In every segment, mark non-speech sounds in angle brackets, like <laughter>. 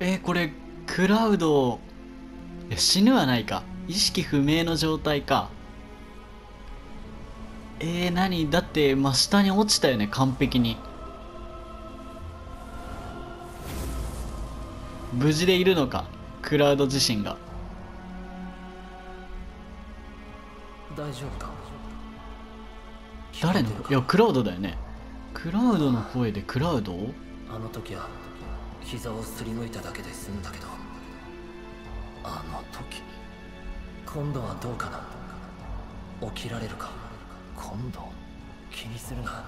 えーこれクラウド。いや死ぬはないか。意識不明の状態か。えー、何？だって真下に落ちたよね完璧に。無事でいるのかクラウド自身が。大丈夫か？誰の？いやクラウドだよね。クラウドの声でクラウド？あの時は膝をすりむいただけで済んだけどあの時今度はどうかな？起きられるか？今度気にするな。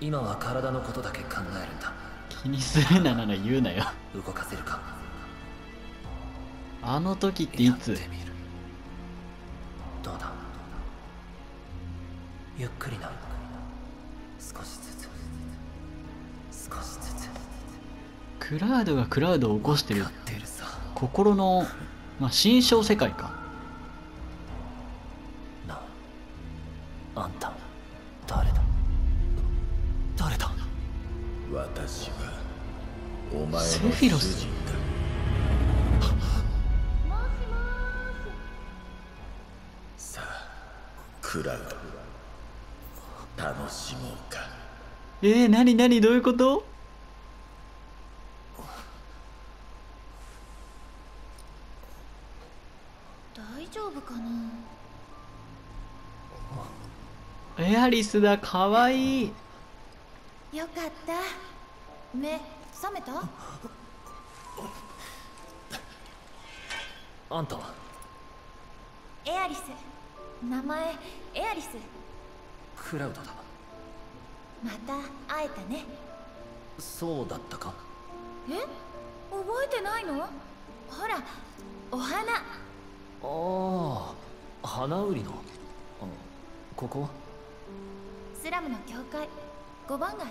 今は体のことだけ考えるんだ。気にするななら言うなよ。動かせるか？あの時っていつ？どうだ？ゆっくりな。少しずつ。少しずつクラウドがクラウドを起こしてるやってるさ。心の、まあ、心象世界か。なあ。あんた誰だ？誰だ？私はお前のセフィロス。さあクラウド楽しもうか。えー、なになにどういうこと大丈夫かな？エアリスだかわいい。よかった。目覚めた？あんた。はエアリス。名前エアリス。クラウドだ。また会えたね。そうだったか。え？覚えてないの？ほらお花ああ花売りの。あここは？スラムの教会。5番街。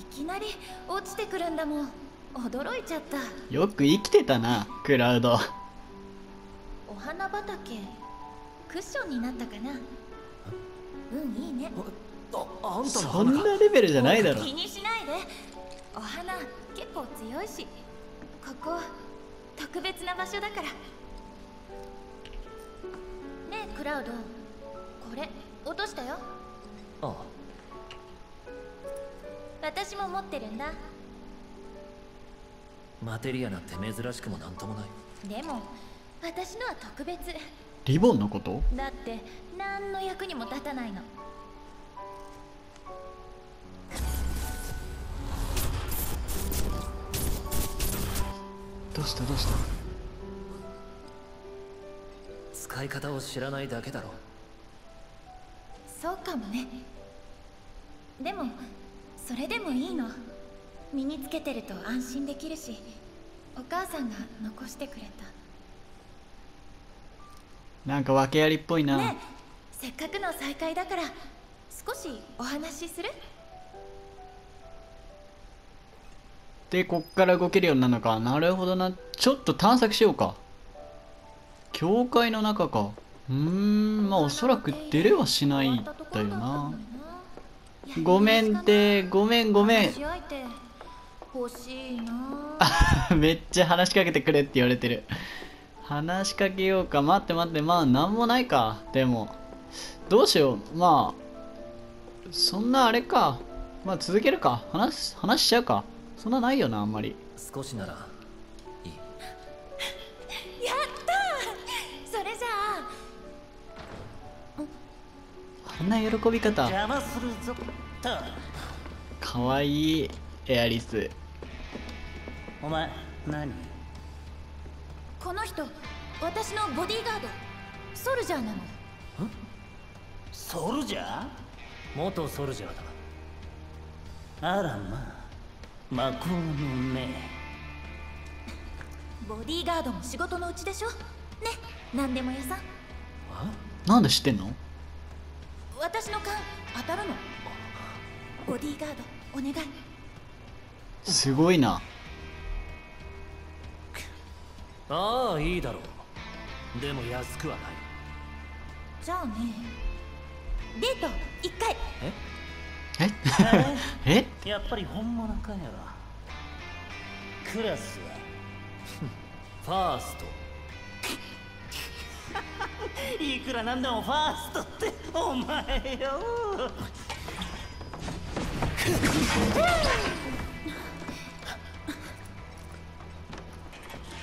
いきなり落ちてくるんだもん。驚いちゃった。よく生きてたなクラウド。お花畑。クッションになったかな。うんいいね。ああんたのそんなレベルじゃないだろ。気にしないで。お花結構強いし。ここ特別な場所だからねえクラウド。これ落としたよ。あ私も持ってるんだ。マテリアなんて珍しくもなんともない。でも私のは特別。リボンのこと？だって何の役にも立たないの。どうした？どうした？使い方を知らないだけだろ。そうかもね。でもそれでもいいの。身につけてると安心できるしお母さんが残してくれなんか訳ありっぽいな、たねえせっかくの再会だから少しお話しする？でこっから動けるようになるのか。なるほどな。ちょっと探索しようか教会の中か。うーんまあおそらく出れはしないんだよな。ごめんってごめんごめん。あ <laughs> めっちゃ話しかけてくれって言われてる。話しかけようか。待って待ってまあなんもないか。でもどうしよう。まあそんなあれか。まあ続けるか。話す話しちゃうか。そんなないよなあんまり。少しならああんな喜び方。邪魔するぞ。とかわいいエアリス。お前何？この人私のボディーガード。ソルジャーなの。ソルジャー？元ソルジャーだ。あらまあ魔法の目。ボディーガードも仕事のうちでしょ？ね何でも屋さん。なんで知ってんの？私の勘当たるの？ボディーガードお願い。すごいな。ああいいだろう。でも安くはない。じゃあねデート1回。え？<laughs> え？やっぱり本物かよクラスファーストくらなんでもファーストってお前よ。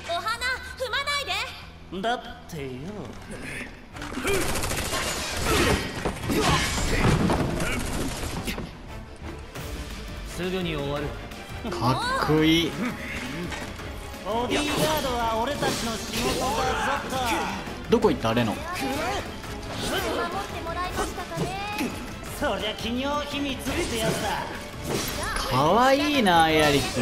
お花踏まないで。だってよ。すぐに終わる。かっこいい。ボディーガードは俺たちの仕事だぞどこ行った？レノ守そりゃ企業秘密ってやつだかわいいなエアリス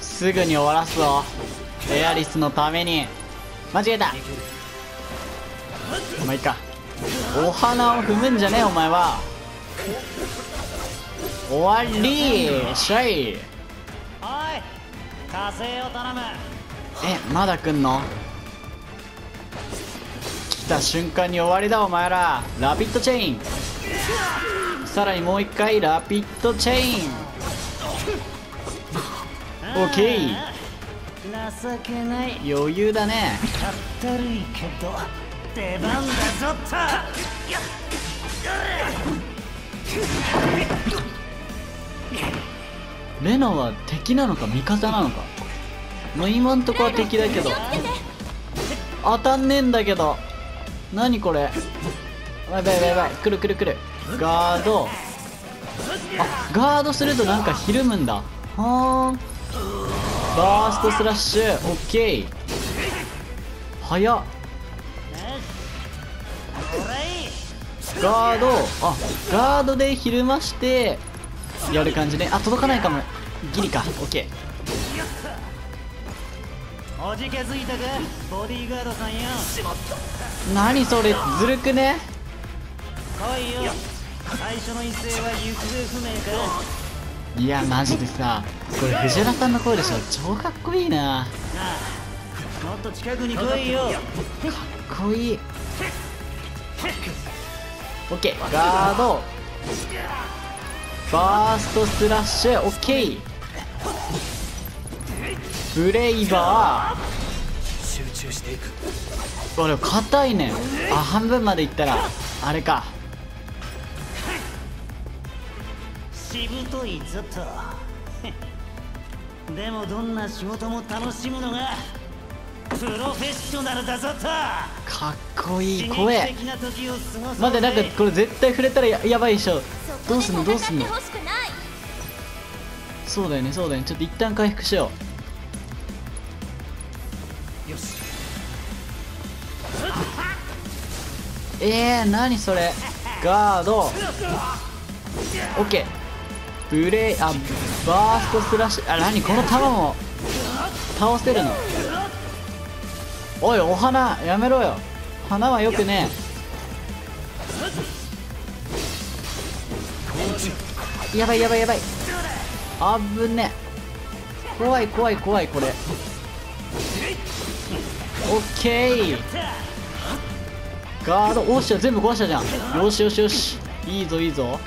すぐに終わらすぞ。エアリスのために。間違えた。まあいいか。お花を踏むんじゃねえお前は。終わり。しゃいおい火星を頼む。えまだ来んの？来た瞬間に終わりだお前ら。ラピッドチェイン。さらにもう一回ラピッドチェイン。オッケー。情けない。余裕だね。かったるいけど出番だぞと。レノは敵なのか味方なのか？もう今んとこは敵だけど。当たんねえんだけど何これ？やばいやばいやばい来る来る来る。ガード。あガードするとなんかひるむんだ。はーバーストスラッシュ。オッケー。早っ。ガード。あガードでひるましてやる感じね。あ届かないかも。ギリか。オッケー。おじけづいたか？ボディーガードさんよ。ー何それずるくね？来いよ。最初の一斉は行方不明か。いやマジでさこれ藤原さんの声でしょ。超かっこいいな。なあもっと近くに来いよ。かっこいい。オッケー。ガード。バーストスラッシュオッケーブレイバ集中していく。ー俺硬いねん。あ半分までいったら。あれか。しぶといぞと。<laughs> でもどんな仕事も楽しむのがプロフェッショナルだぞと。かっこいい。刺声。待ってなんかこれ絶対触れたらややばいでしょ。どうすんの？どうすんの？そうだよねそうだよね。ちょっと一旦回復しよよえー、何それ？ガード。オッケー。ブレイあバーストスラッシュ。あ何？この弾も倒せるの？おいお花やめろよ。花はよくねえ。やばいやばいやばい。あぶね怖い怖い怖いこれ。オッケー。ガードおっしゃ全部壊したじゃん。よしよしよし。いいぞいいぞ。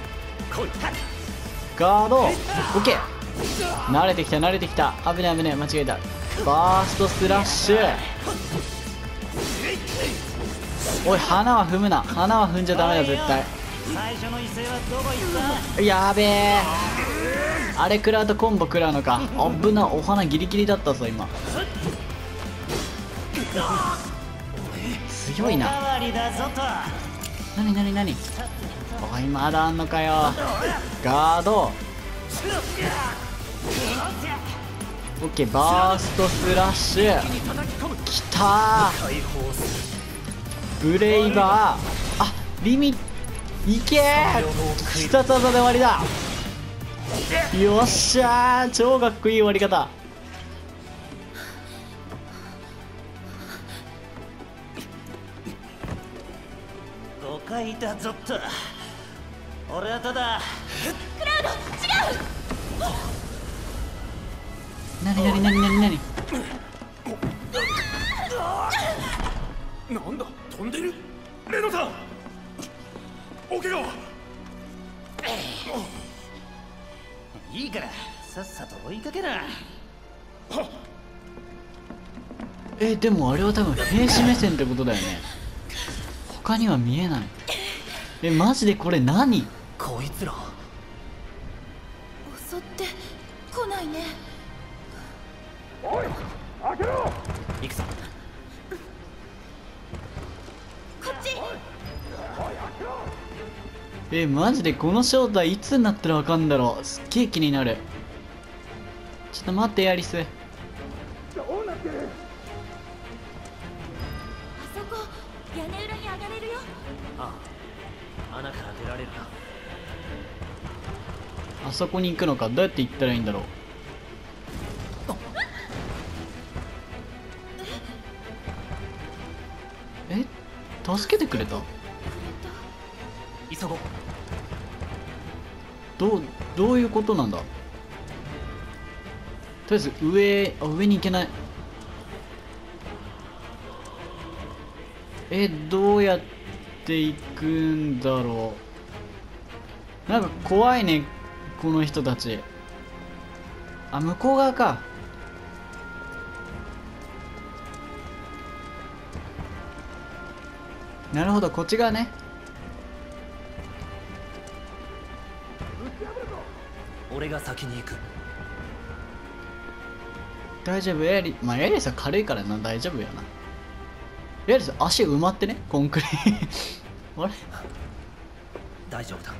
ガードオッケー。慣れてきた慣れてきた。危ね危ね間違えた。バーストスラッシュ。おい花は踏むな。花は踏んじゃダメだ絶対。最初の一斉はどこ行ったやべえ。あれ食らうとコンボ食らうのか。危なお花ギリギリだったぞ今。強いな。なになになにおいまだあんのかよ。ガード。オッケーバーストスラッシュ。きたブレイバー。あリミいけー。必殺技で終わりだ。よっしゃー。超かっこいい終わり方誤解だぞと。俺はただ。なになになになになになんだ飛んでる？レノさん！お怪我は？いいいからさっさと追いかけなえでもあれは多分兵士目線ってことだよね。他には見えないえマジでこれ何？こいつら。襲って来ないね。行くぞ。こっち。えマジでこの正体いつになったらわかんだろう。すっげえ気になる。ちょっと待ってヤリスあそこに行くのか？どうやって行ったらいいんだろう？え？助けてくれた？急ごう。どうどういうことなんだ？とりあえず上あ上に行けない？えどうやって行くんだろう？なんか怖いねこの人たち。あ向こう側か。なるほどこっち側ね。俺が先に行く。大丈夫？エアリまあエアリスは軽いからな。大丈夫やな。エアリス足埋まってね？コンクリあれ？大丈夫だ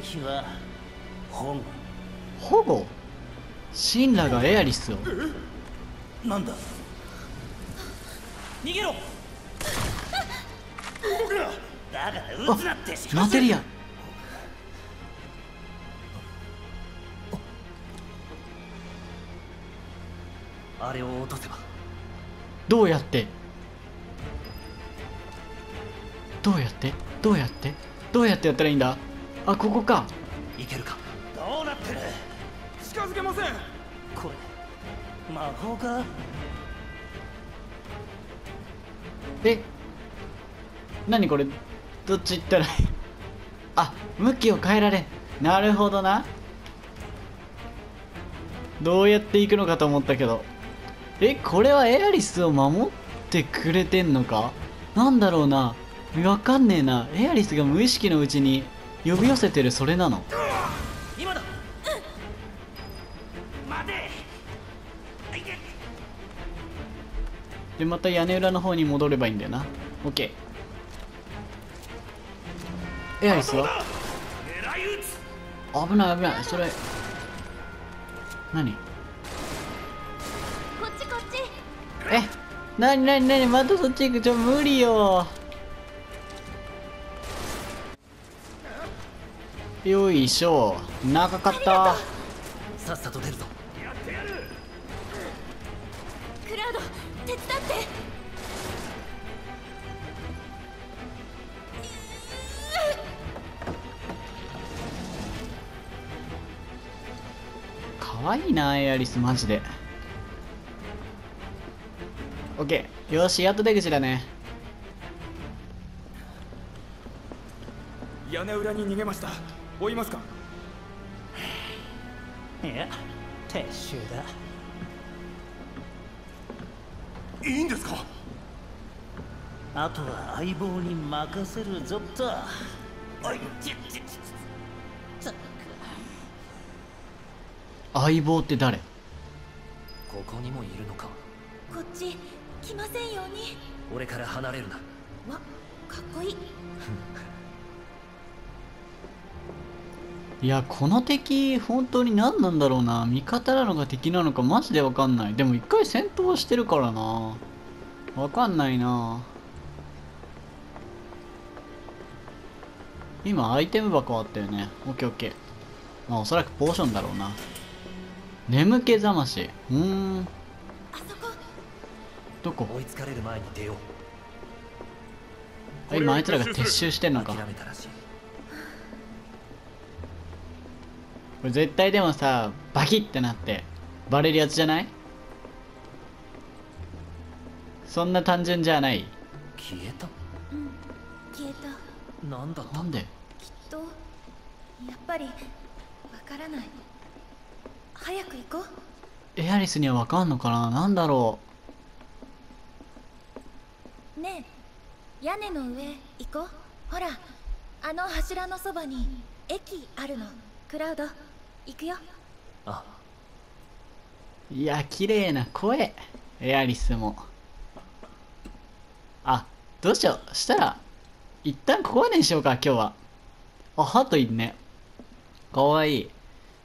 的は保護。保護？シンラがエアリスを。なんだ？逃げろ！だから撃つなって。マテリア。あれを落とせば。どうやって？どうやって？どうやって？どうやってやったらいいんだ？あここか。いけるか？どうなってる？近づけません。これ魔法か？え？何これ？どっち行ったらいい？<laughs> あ向きを変えられん。なるほどな。どうやって行くのかと思ったけど。えこれはエアリスを守ってくれてんのか？なんだろうな。わかんねえな。エアリスが無意識のうちに呼び寄せてるそれなの？今だ。待て。でまた屋根裏の方に戻ればいいんだよな。オッケーエアリスは？狙い撃つ。危ない危ない。それ何？こっちこっち。えなになになにまたそっち行く。ちょ無理よよいしょ。長かった。さっさと出るぞ。クラウド手伝って。かわいいなエアリスマジで。オッケー。よしやっと出口だね。屋根裏に逃げました追いますか？いや撤収だ。いいんですか？あとは相棒に任せるぞと。おい。ちちち相棒って誰？ここにもいるのか？こっち来ませんように。俺から離れるな。わかっこいい <laughs> いやこの敵本当に何なんだろうな。味方なのか敵なのかマジで分かんない。でも一回戦闘してるからな。分かんないな。今アイテム箱あったよね。オッケーオッケー。まあおそらくポーションだろうな。眠気覚まし。うーん。あそこどこ？追いつかれる前に出よう。あ今あいつらが撤収してんのか。諦めたらしいこれ絶対でもさバキってなってバレるやつじゃない？そんな単純じゃない。消えた。うん消えた。なんだなんで？きっとやっぱりわからない。早く行こう。エアリスにはわかんのかな？なんだろねえ屋根の上行こう。ほらあの柱のそばに駅あるの。クラウド行くよあういや綺麗な声エアリスもあどうしようしたら一旦ここまでにしようか今日はあハトいるねかわいい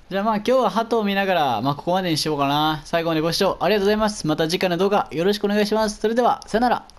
じゃあまあ今日はハトを見ながら、まあここまでにしようかな。最後までご視聴ありがとうございます。また次回の動画よろしくお願いします。それでは、さよなら。